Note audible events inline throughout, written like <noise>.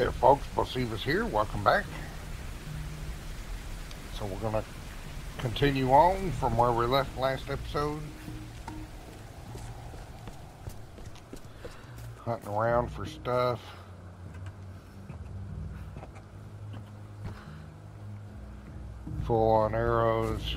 Hey folks, Boceifus here. Welcome back. So we're gonna continue on from where we left last episode. Hunting around for stuff. Full on arrows.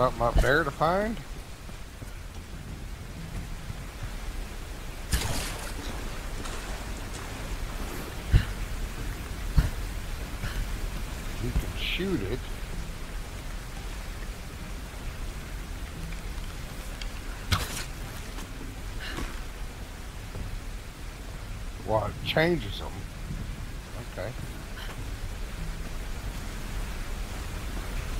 Something up there to find? You can shoot it. Well, it changes them. Okay.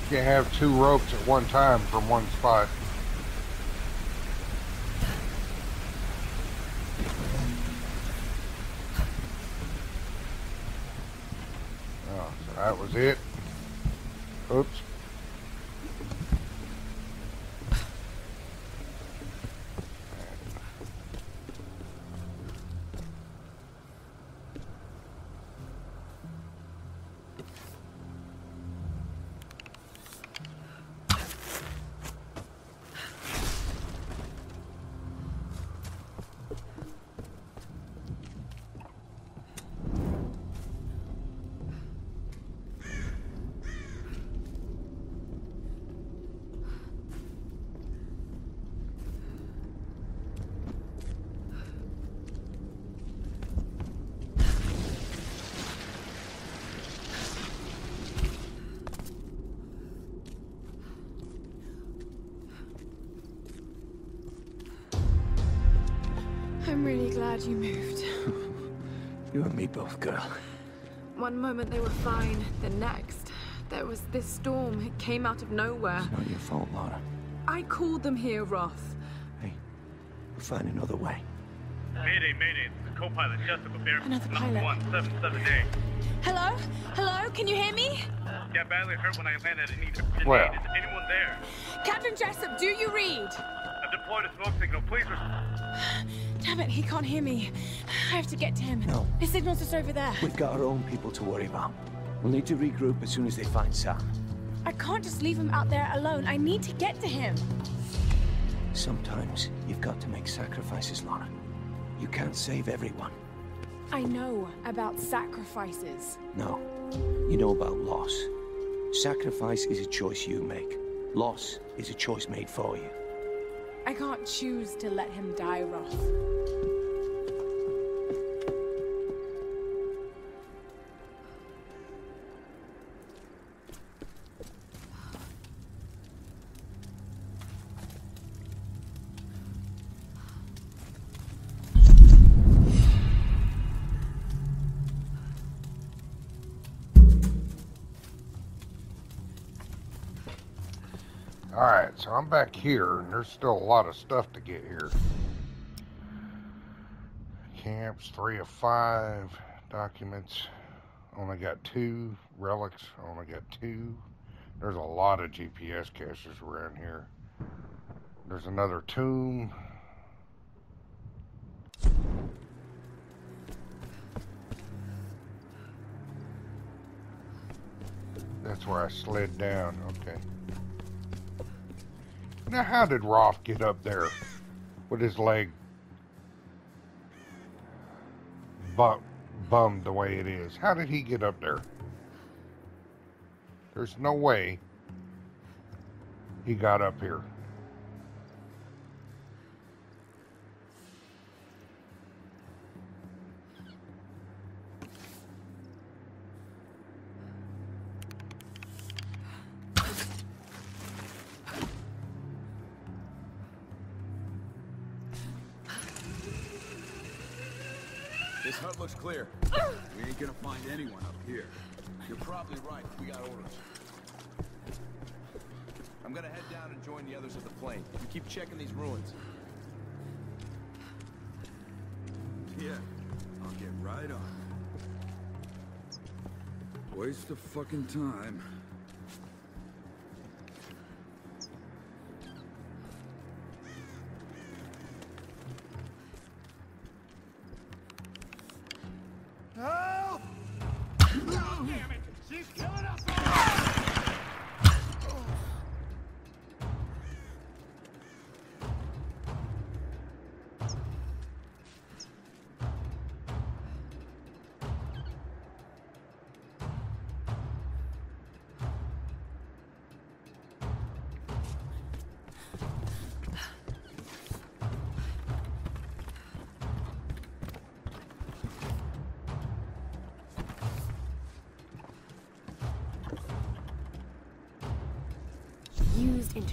You can't have two ropes at one time from one spot. Oh, so that was it. I'm really glad you moved. <laughs> You and me both, girl. One moment they were fine, the next, there was this storm. It came out of nowhere. It's not your fault, Lara. I called them here, Roth. Hey, we'll find another way. Mayday, mayday. The co-pilot Jessica Bear. Another pilot. one, seven, seven eight. Hello? Hello? Can you hear me? Yeah, badly hurt when I landed. I need a grenade. Well. Is anyone there? Captain Jessup, do you read? I've deployed a smoke signal. Please. Res- Damn it, he can't hear me. I have to get to him. No. His signal's just over there. We've got our own people to worry about. We'll need to regroup as soon as they find Sam. I can't just leave him out there alone. I need to get to him. Sometimes you've got to make sacrifices, Lara. You can't save everyone. I know about sacrifices. No. You know about loss. Sacrifice is a choice you make. Loss is a choice made for you. I can't choose to let him die, Roth. Alright, so I'm back here, and there's still a lot of stuff to get here. Camps, three of five. Documents, only got two. Relics, only got two. There's a lot of GPS caches around here. There's another tomb. That's where I slid down. Okay. Now, how did Roth get up there with his leg bu- bummed the way it is? How did he get up there? There's no way he got up here. Anyone up here. You're probably right. We got orders. I'm gonna head down and join the others at the plane. You keep checking these ruins. Yeah, I'll get right on. Waste of fucking time.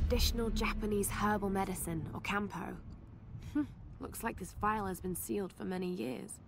Traditional Japanese herbal medicine, or kampo. Hmm, Looks like this vial has been sealed for many years.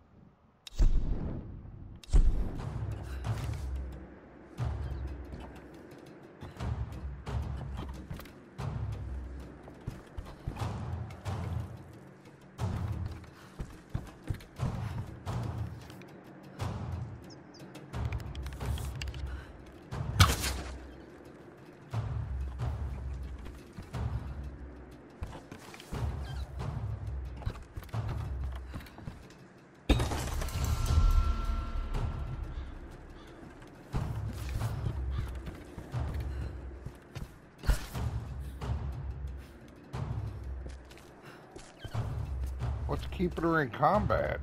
Keeping her in combat?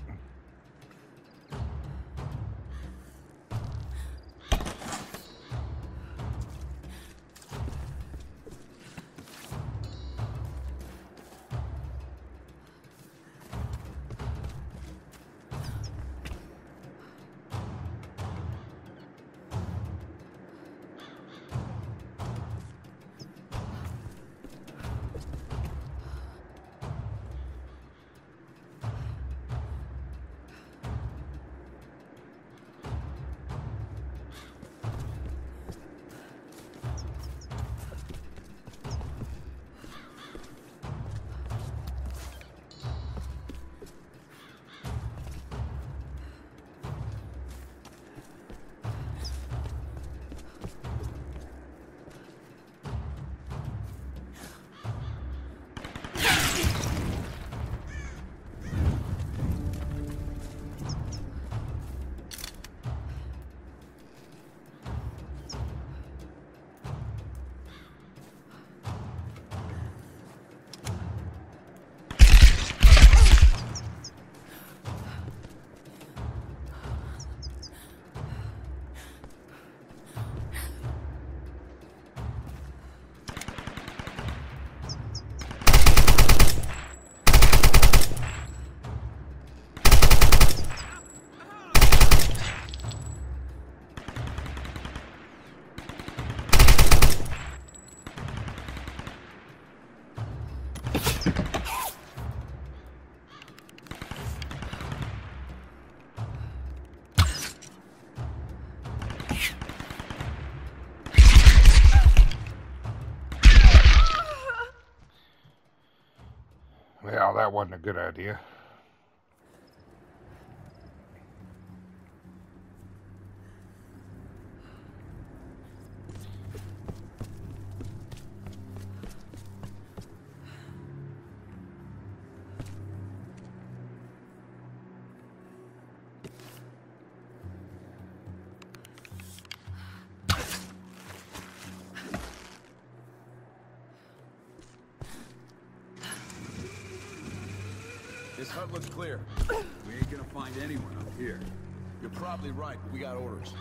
Yeah, that wasn't a good idea. We got orders.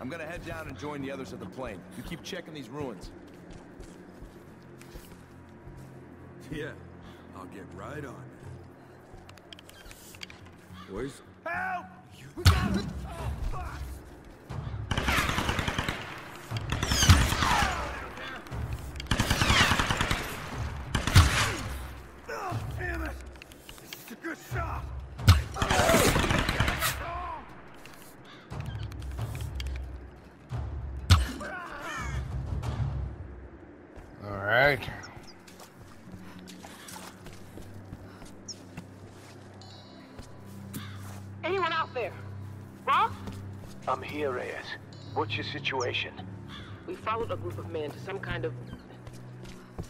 I'm gonna head down and join the others at the plane. You keep checking these ruins. Yeah, I'll get right on it. Boys, here, Reyes. What's your situation? We followed a group of men to some kind of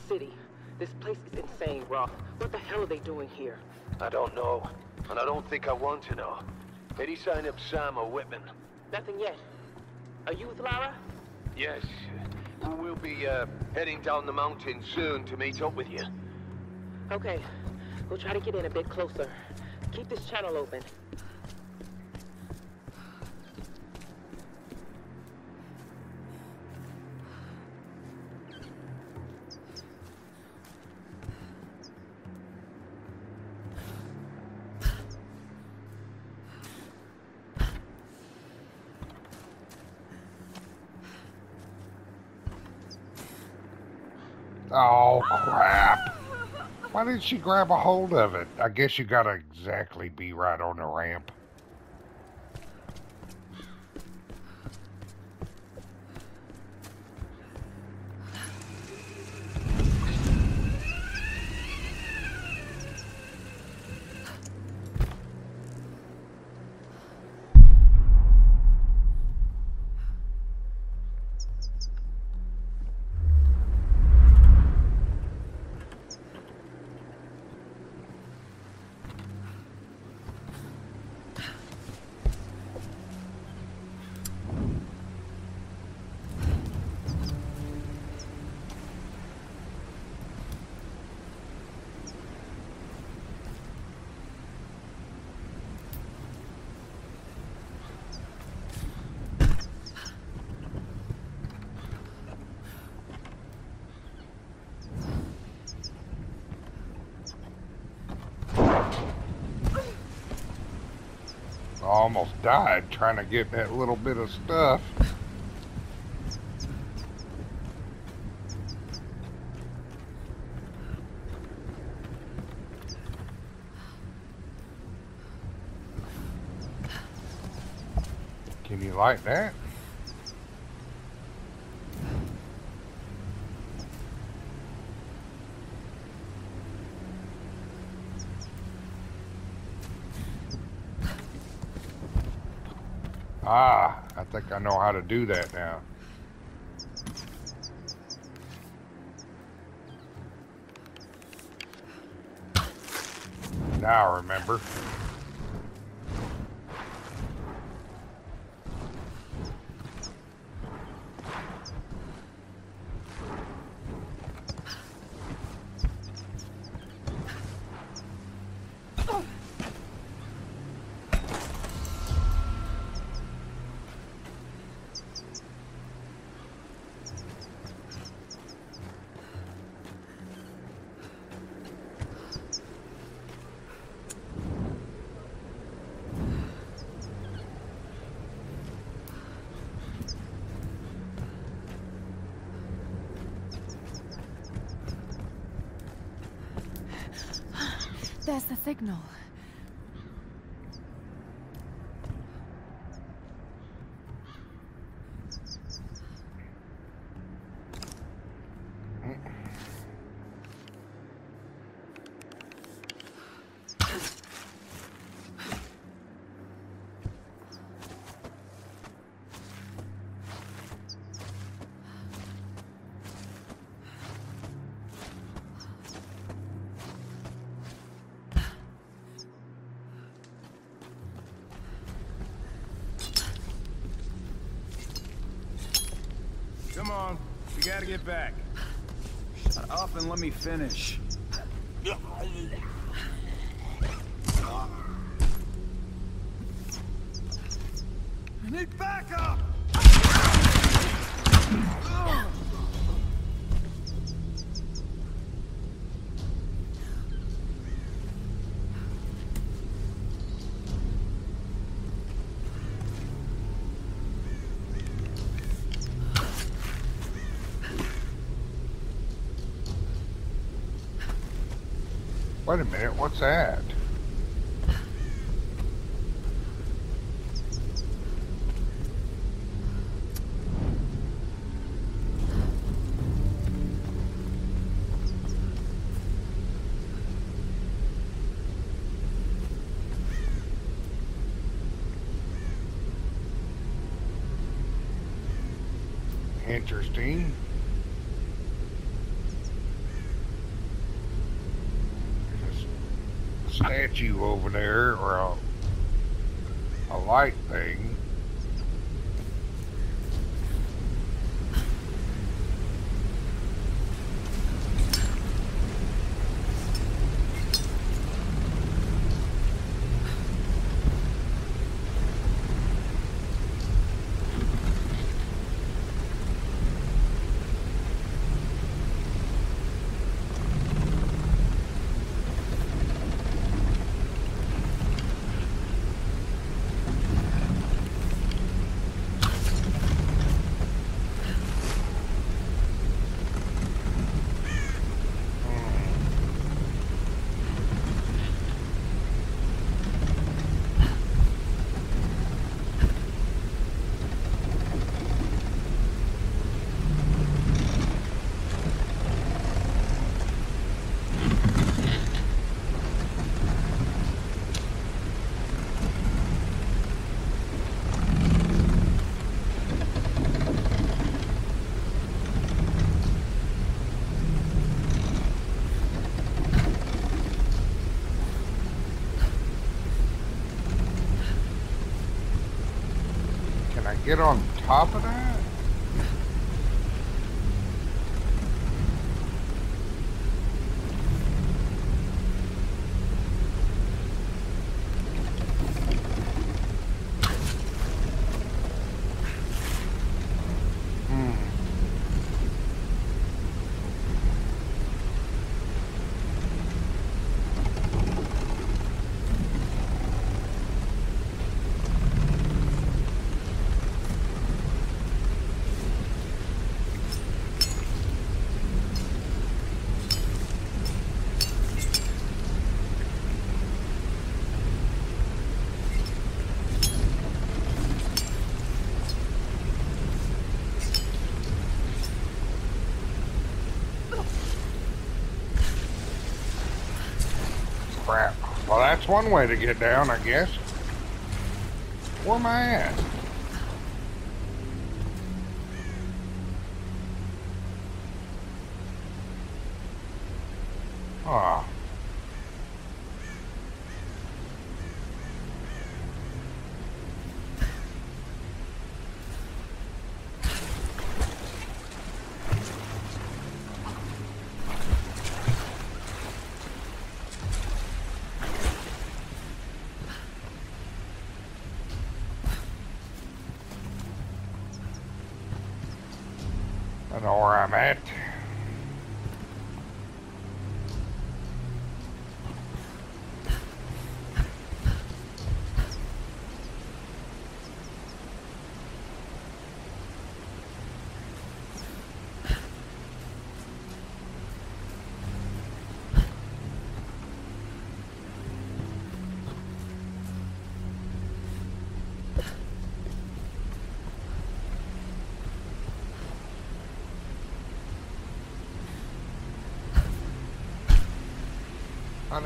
city. This place is insane, Roth. What the hell are they doing here? I don't know, and I don't think I want to know. Any sign of Sam or Whitman? Nothing yet. Are you with Lara? Yes. We'll be uh, heading down the mountain soon to meet up with you. Okay. We'll try to get in a bit closer. Keep this channel open. Oh, crap. Didn't she grab a hold of it? I guess you gotta exactly be right on the ramp. I almost died trying to get that little bit of stuff. Can you light that? Ah, I think I know how to do that now. Now I remember. There's the signal. Come on, we gotta get back. Shut up and let me finish. Wait a minute, what's that? Get on top of that? That's one way to get down, I guess. Where am I at?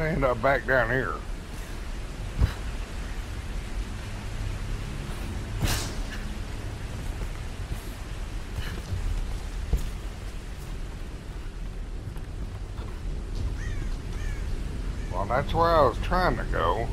I end up back down here? Well, that's where I was trying to go.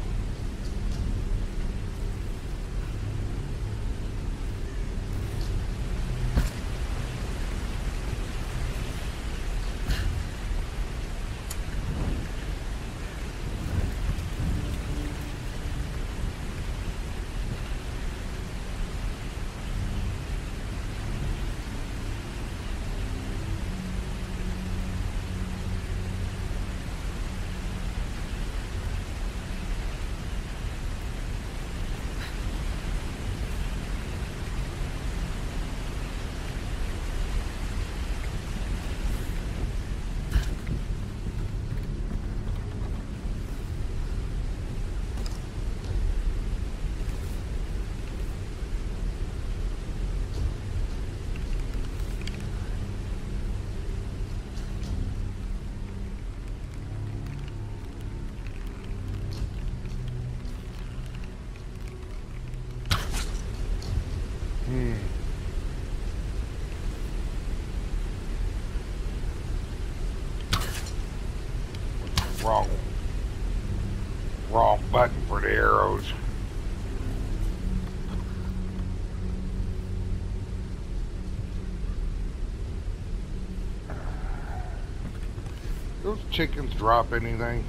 Chickens drop anything?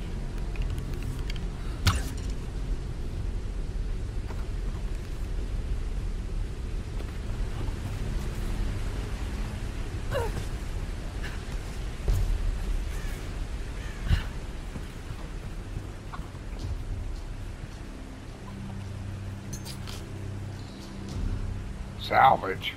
Salvage.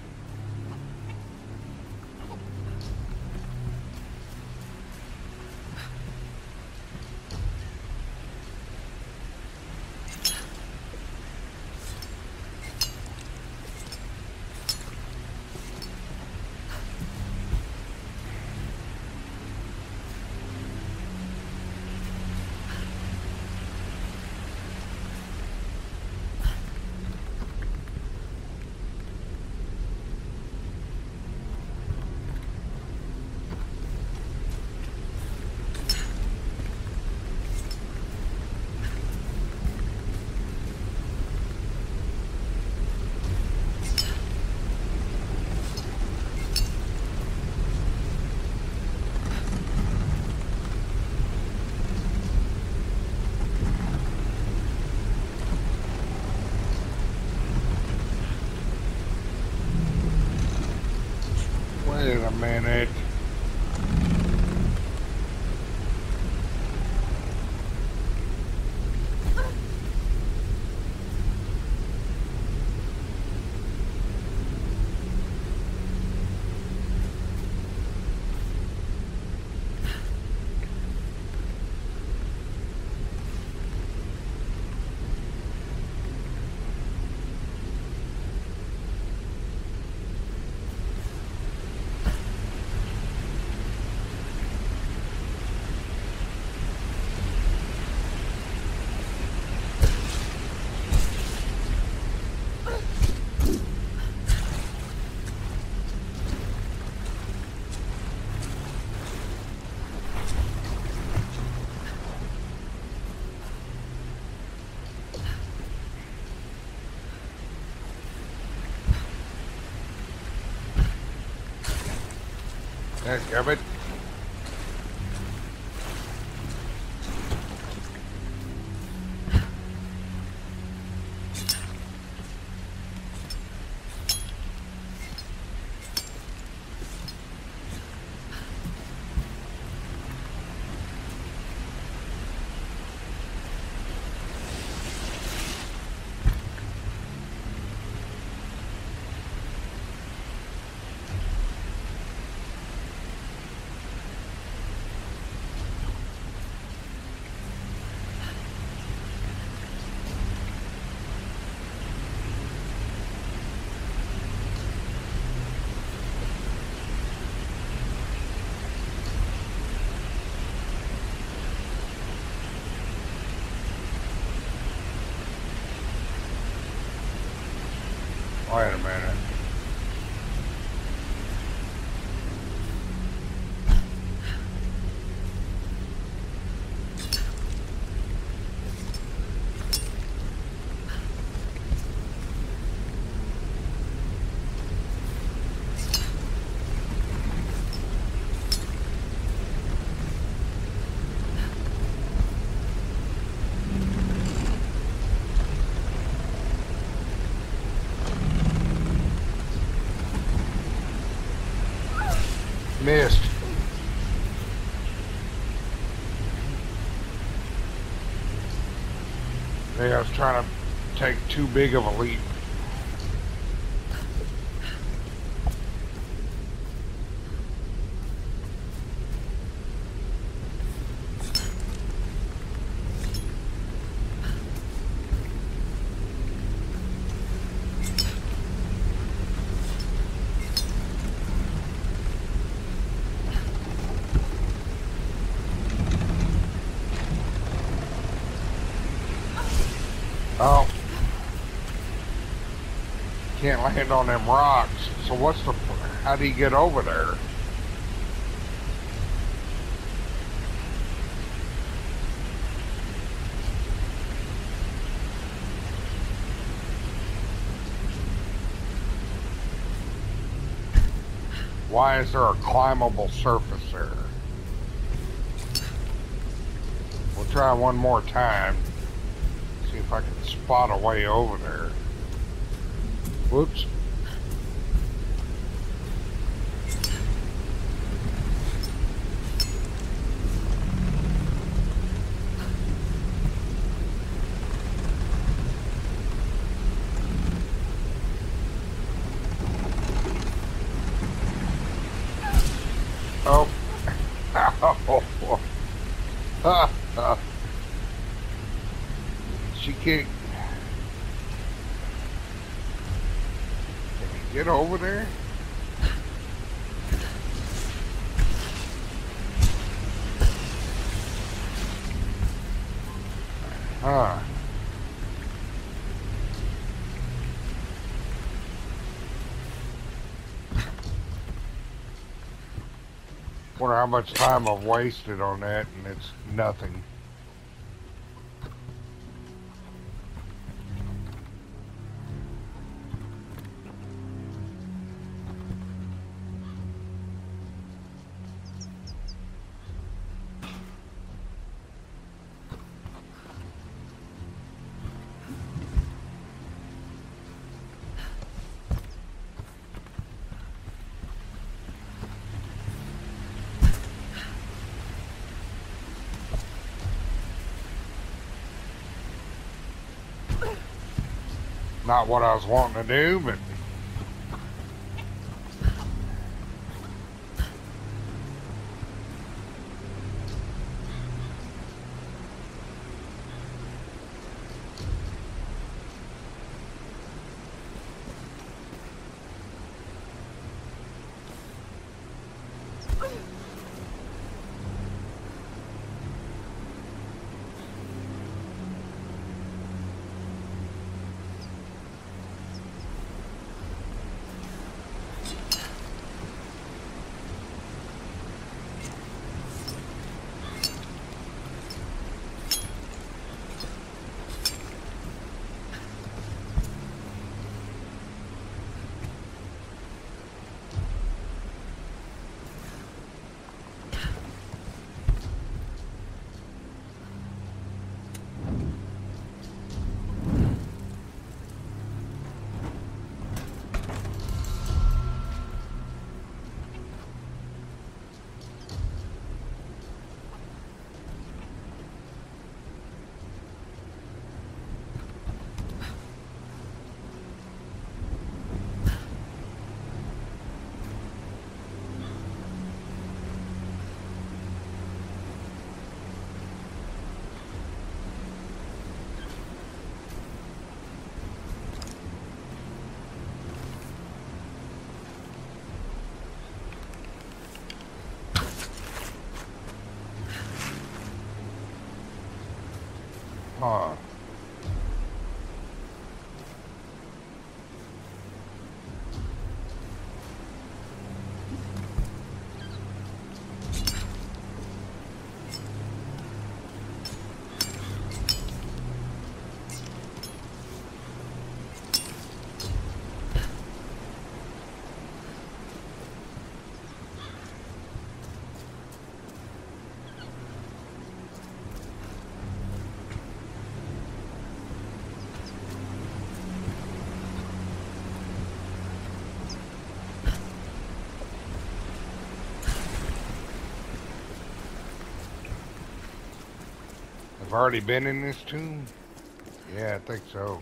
That's it. Wait a minute. Missed. Yeah, I was trying to take too big of a leap. land on them rocks. So what's the... How do you get over there? Why is there a climbable surface there? We'll try one more time. See if I can spot a way over there. Whoops. She can't. Get over there? Huh. Wonder how much time I've wasted on that, and it's nothing. Not what I was wanting to do, but Huh. I've already been in this tomb? Yeah, I think so.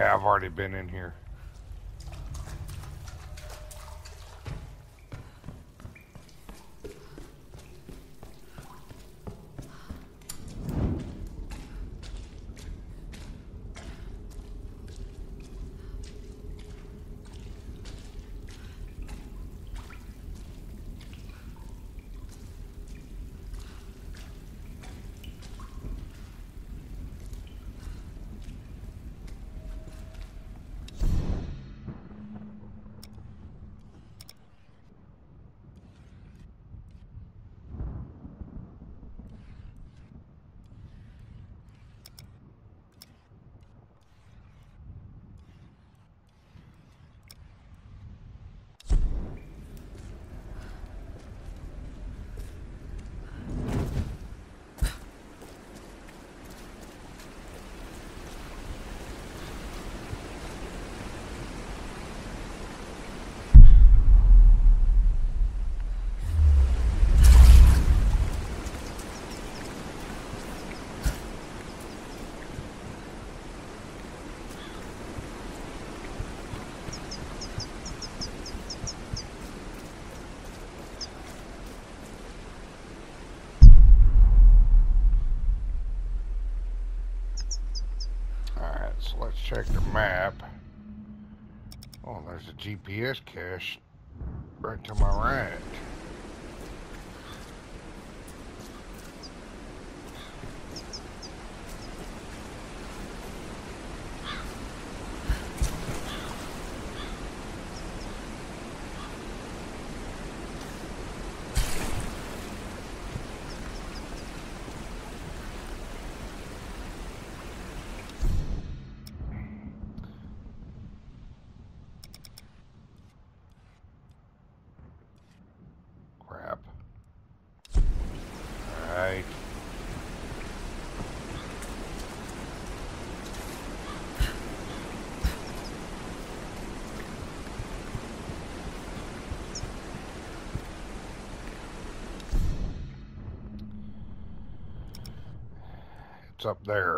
Yeah, I've already been in here. let's check the map. Oh, there's a GPS cache right to my right. Crap. Alright. It's up there.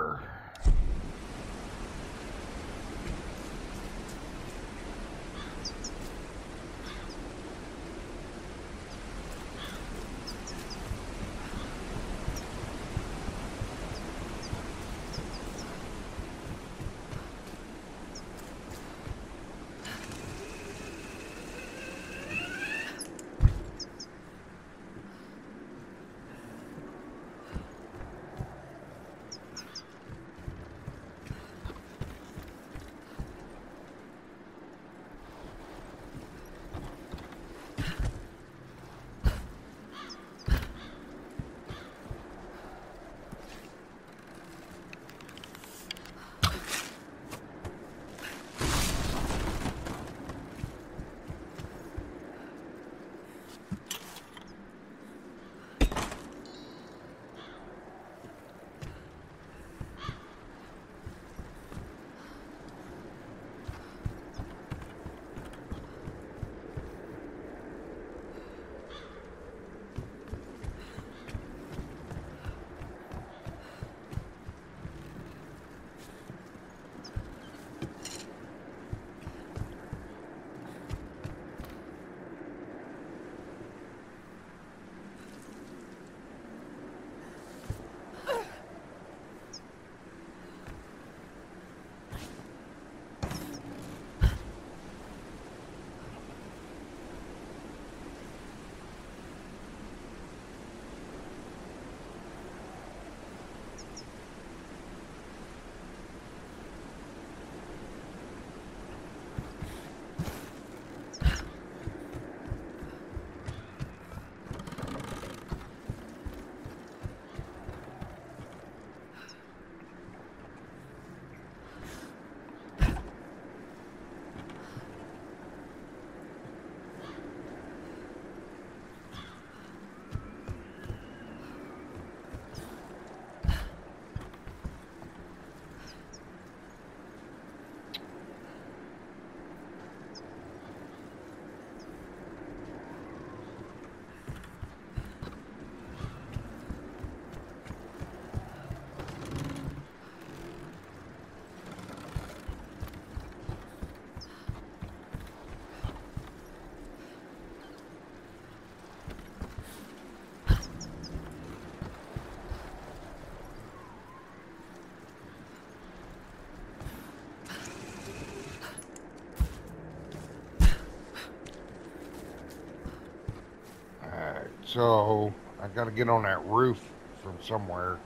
So I gotta get on that roof from somewhere.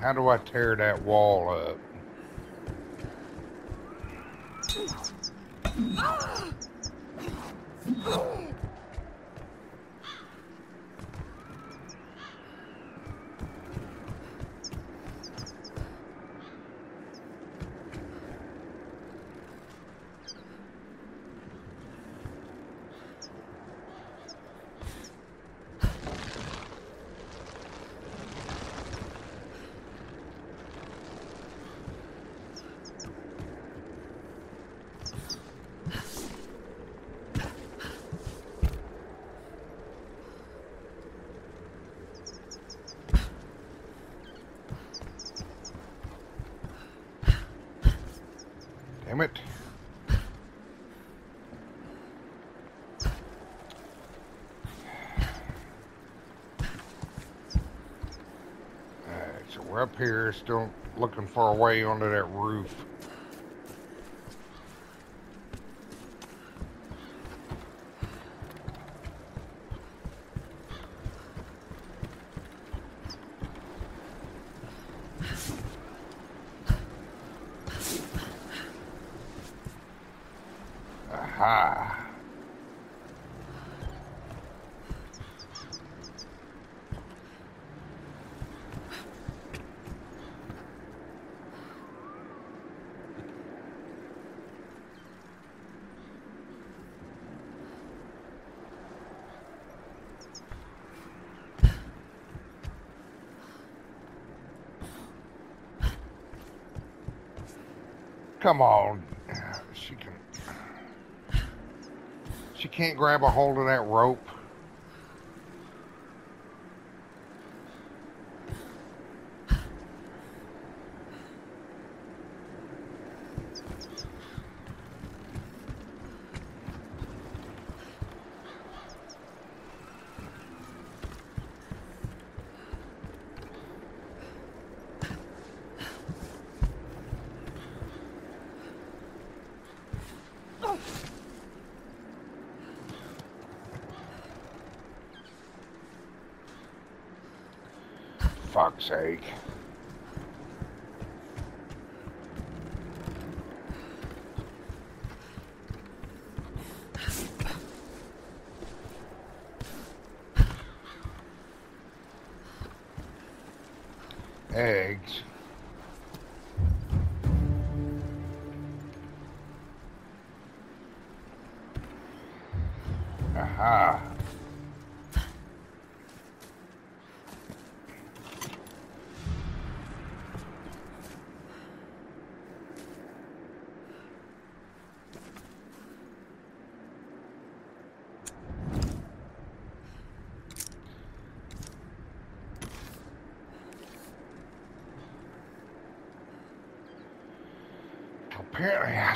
How, do I tear that wall up? Damn it. Alright, so we're up here, still looking for a way onto that roof. Come on. She can. She can't grab a hold of that rope. Fuck's sake.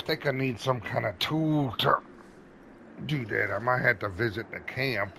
Think I need some kind of tool to do that. I might have to visit the camp.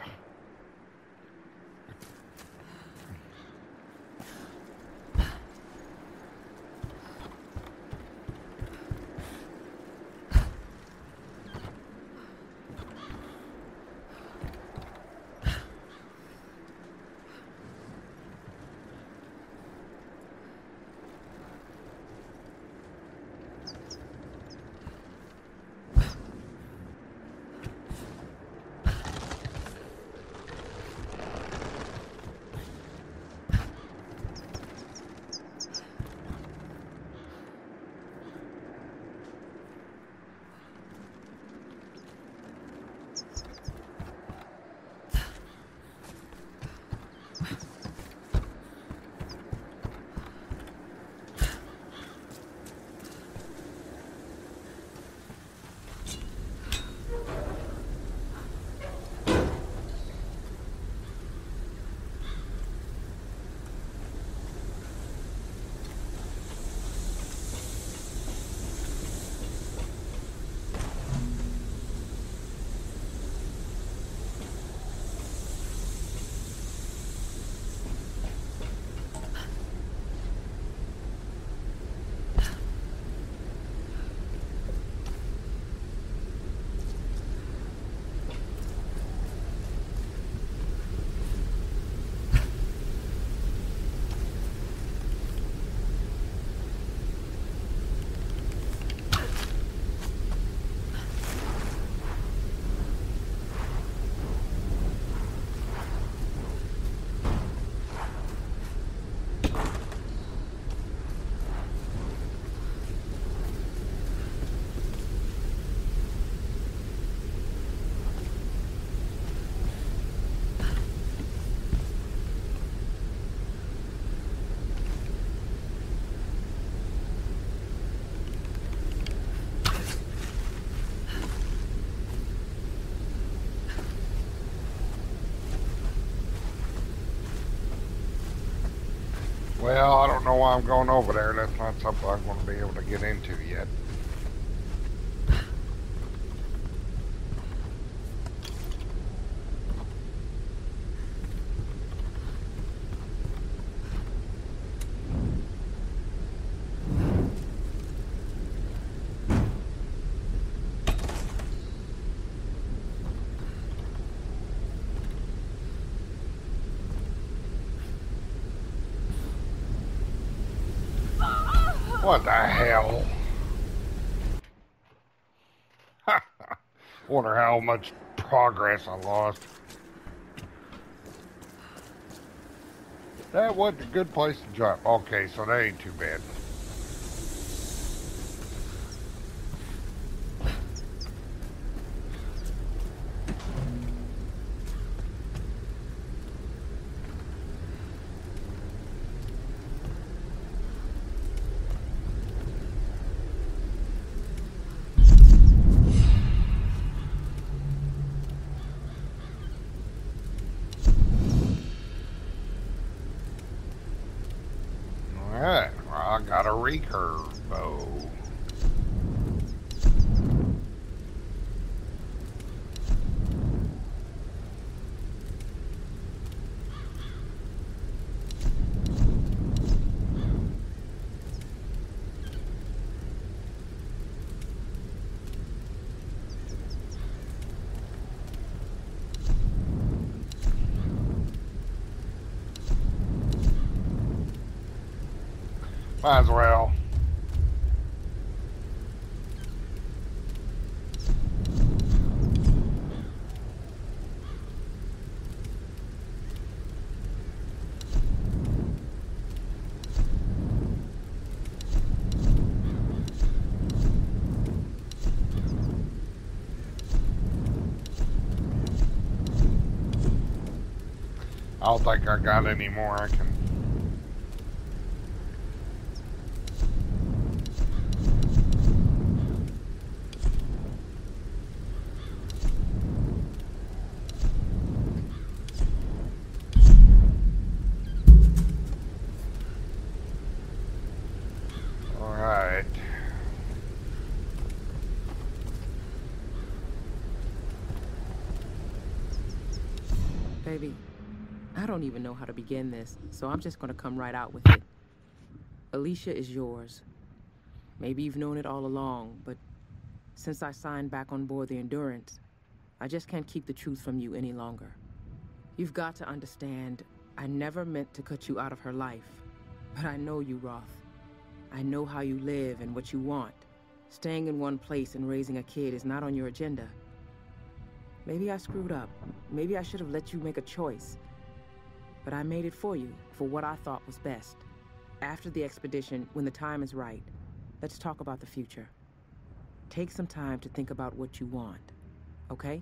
Know why I'm going over there. That's not something I'm going to be able to get into yet. What the hell? <laughs> Wonder how much progress I lost. That wasn't a good place to jump. Okay, so that ain't too bad. Alright, well, I got a recurve bow. Might as well. I don't think I got any more. I can Alright. Baby, I don't even know how to begin this, so I'm just gonna come right out with it. Alisha is yours. Maybe you've known it all along, but since I signed back on board the Endurance, I just can't keep the truth from you any longer. You've got to understand, I never meant to cut you out of her life. But I know you, Roth. I know how you live and what you want. Staying in one place and raising a kid is not on your agenda. Maybe I screwed up. Maybe I should have let you make a choice. But I made it for you, for what I thought was best. After the expedition, when the time is right, let's talk about the future. Take some time to think about what you want, okay?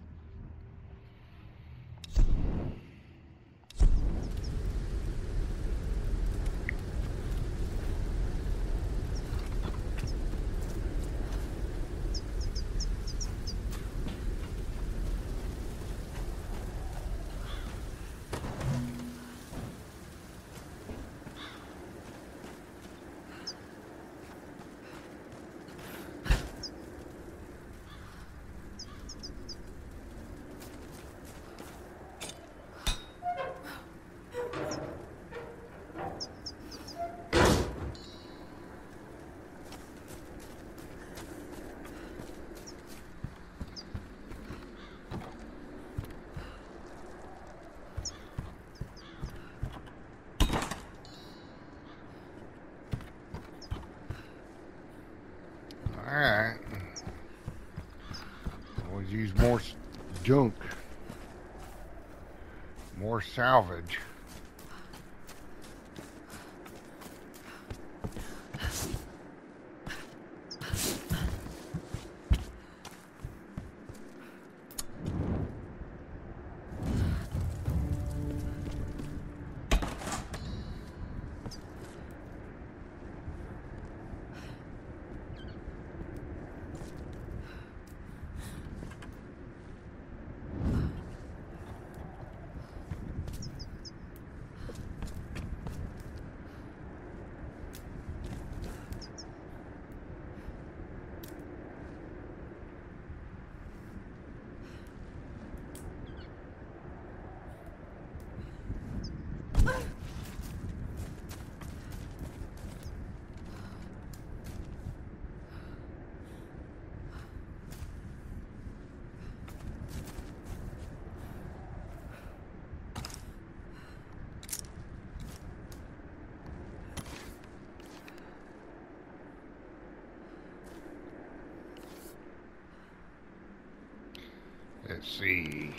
More junk. More salvage. See.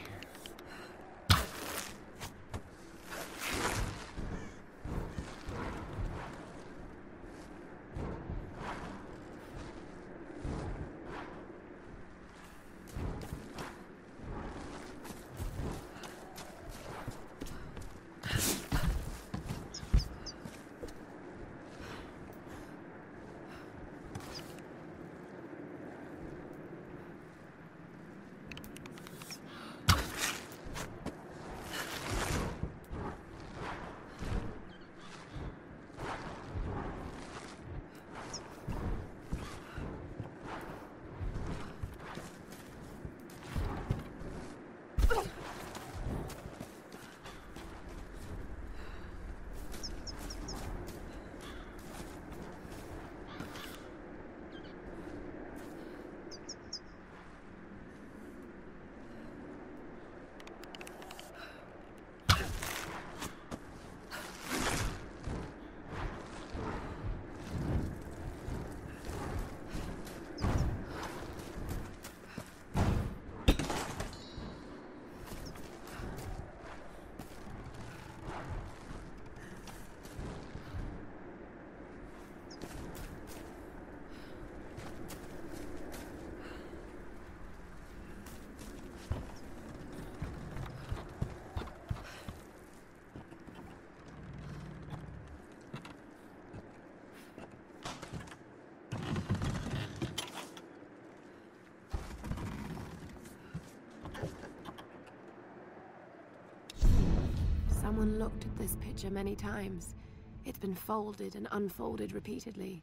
Someone looked at this picture many times. It's been folded and unfolded repeatedly.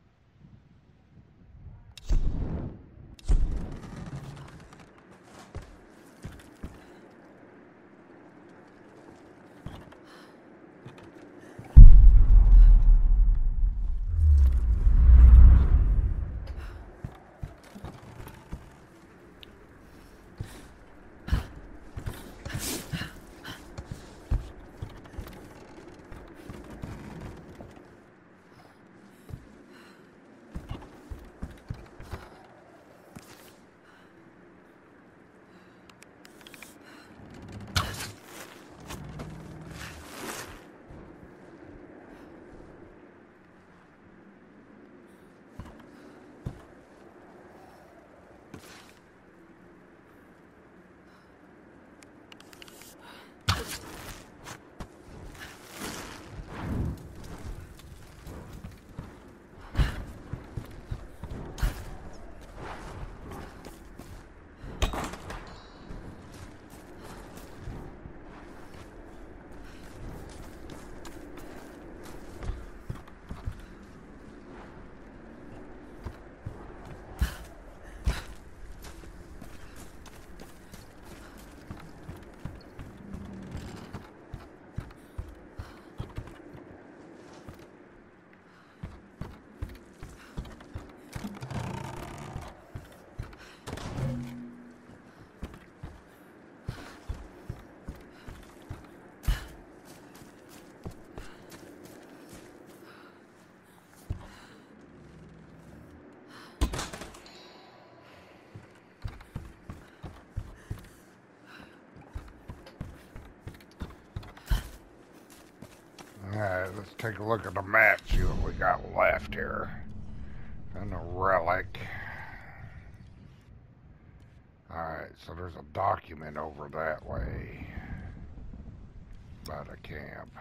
Let's take a look at the map, see what we got left here. And a relic. Alright, so there's a document over that way. By the camp.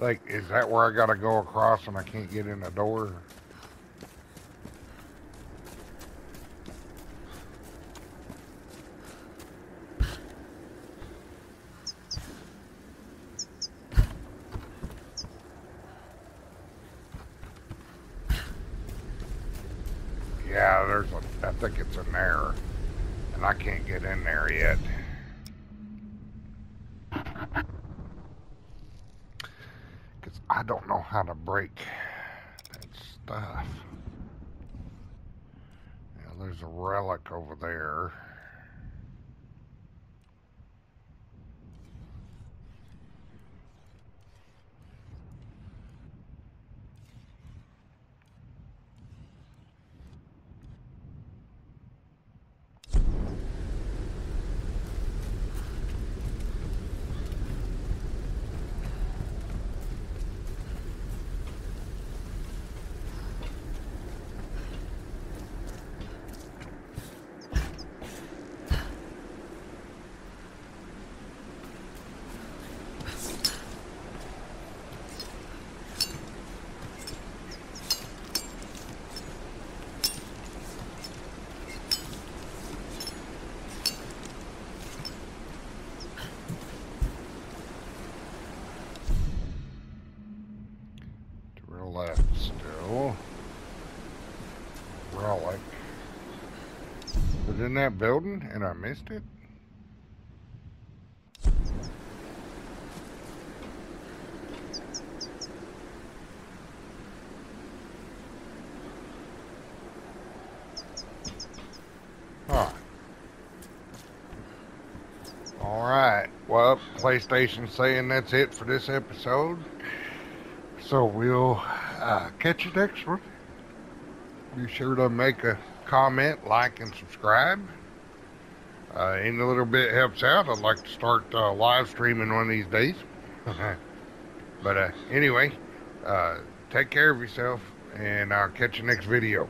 Like, is that where I gotta go across and I can't get in the door? Yeah, there's a, I think it's in there. And I can't get in there yet. Because I don't know how to break that stuff. Yeah, there's a relic over there. Was in that building and I missed it? Alright, well, PlayStation saying that's it for this episode. So we'll uh, catch you next one. Be sure to make a comment, like, and subscribe. Uh, any little bit helps out. I'd like to start uh, live streaming one of these days. <laughs> but uh, anyway, uh, take care of yourself, and I'll catch you next video.